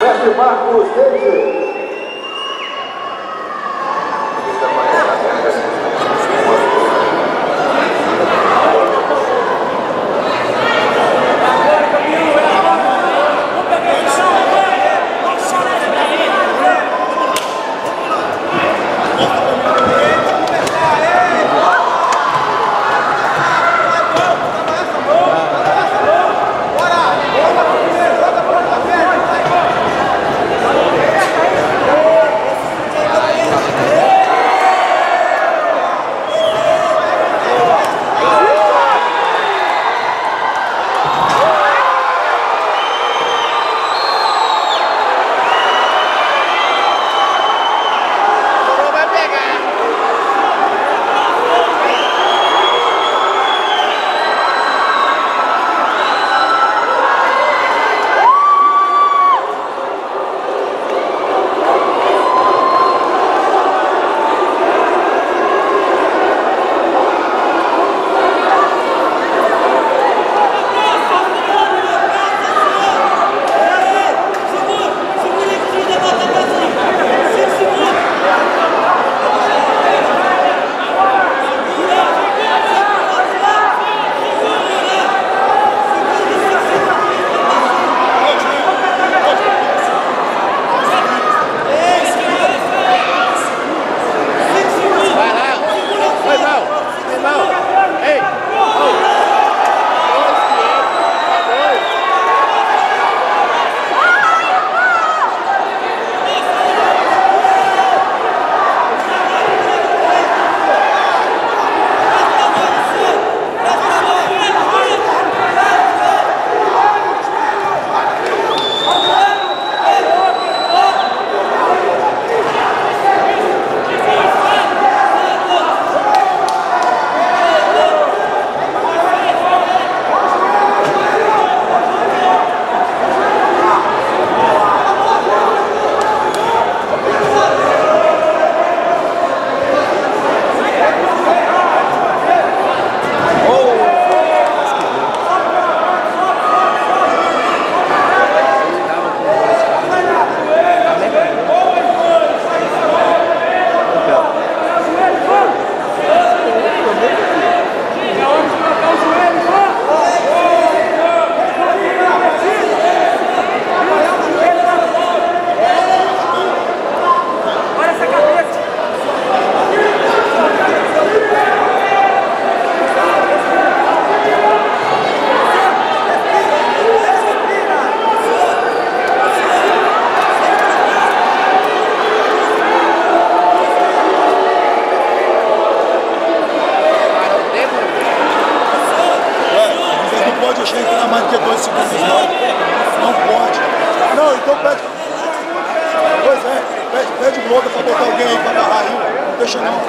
Mestre Marcos David. Não podem deixar entrar mais do que dois segundos, não. Não pode. Não, então pede. Pois é, pede, pede bloco pra botar alguém aí pra agarrar aí. Não deixa não.